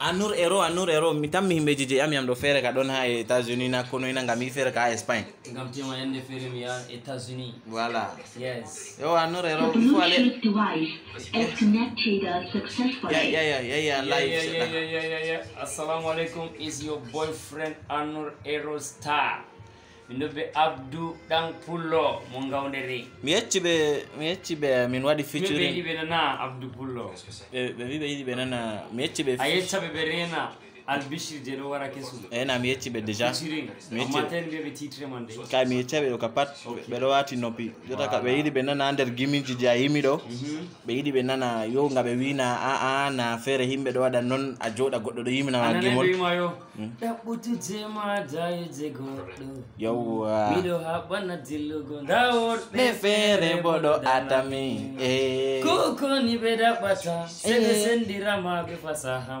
anur ero anur ero mi tan mi himɓeji je ami am ɗo feere ka ɗon ha états unis na konoyna ngam mi feere ka ha espagne ngam tima yande feere mi yaha états unis voilà. Yes. Yo anur ero fo ale yaya live. assalamu aleykum is your boyfriend anur ero star? Mindo be Abdou ɗan Pullo mo ngawndere. mi yecci ɓe mi yecci ɓe min waɗi Ɓe yiɗi ɓe nana Abdou Pullo. ɓe ɓe wi ɓe yiɗi ɓe nana mi yecci ɓe A yeccaɓe ɓe rena Albishir je ɗo wara kesum. ena mi yecci ɓe déjà Featuring. mi ɓe titre yecca ɓe ɗo ka pat ɓeɗo wati noppi jota ka ɓe yiɗi ɓe nana nder gimiji je a yimi ɗo ɓe yiɗi ɓe nana yo nga ɓe wina aa na feere himɓe ɗo waɗa noon a joɗa goɗɗo ɗo yiminama gimol ɓe wima yo. Ɗaɓɓutuje ma dayo je goɗɗo. yawwa Miɗo haɓana dillugo nda worɓe ɓe feere bo ɗo atami. E kokoni ɓe ɗaɓɓata se ɓe sendirama ɓe fasaha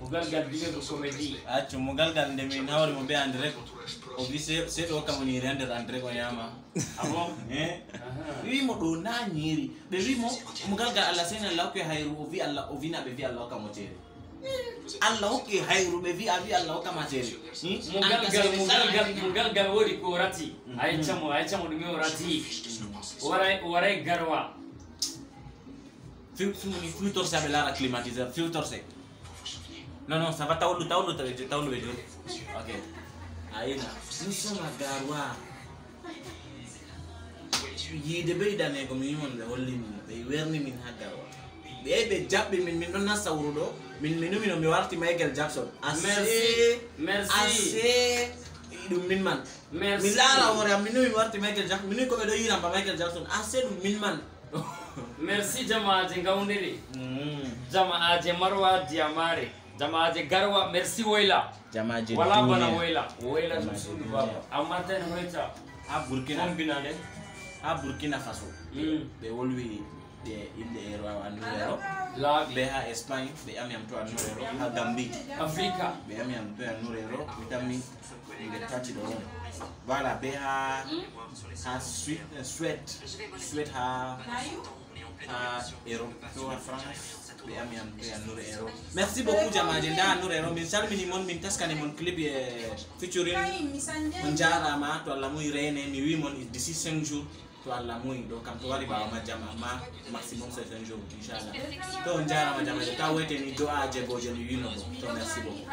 mugalgaldire komedi acu mugalgalde min hawri mo be andrek o wi seɗo o kamo ñiiri ander andrek o ñama abo? Eh? Wimo ɗo na ñiiri ɓe wimo mugalgal allah seni allah hokke hayru o wi allah o wina ɓe wi allah hokkamo ceere allah hokke hayru ɓe wi a wi allah hokkama hmm? ceere mugalgal wori ko rati a yeccamo a yeccamo ɗume o rati o waray garwa filtorse aɓe laara climatiseur filtorse non non ça va tawlu tawlu tawe tawlu ɓe joni ok ayina nous sommes à garoir yiide ɓe yiɗanego mi wimon ɓe holli min ɓe werni min ha ɓe yehi ɓe jaɓɓi min min ɗon nasta wuro ɗo min minumino mi warti michael jackson. Merci. Merci. ase. Ɗum min man. Merci. mi laara hoore am minumi mi warti michael jackson. Minui koɓe ɗo yiram ba michael jackson. Ase ɗum min man. Merci jama'aje gawndiri Mm. jama'aje marwa diyamare jama'aje garwa merci woyla jamaje wala bana woyla woyla ɗum Jamaje suudu baba amma tan hoyta ha burkina fombina nden ha burkina faso ɓe wolwi ɓe inde ero annurero ɓe ha espagne ɓe ƴamiyam to annurero ha gambi africa ɓe ƴamiyam to annurero mi tammi ɓe tati ɗo on voilà ɓe ha ha suède suède ha europe to ha france ɓe ƴamiyam to annure ero. Merci beaucoup jamaje nda annure ero. Min salmini mon min taskani mon clip e featuring on jarama to allah muy rene. Mi wimon d'ici 5 jours to allah muy ɗo kam to wari ɓawa majjam amma maximum c'est 5 jours inchallah to on jarama jamaje ta weteni do a jegoje mi wino bo to merci beaucoup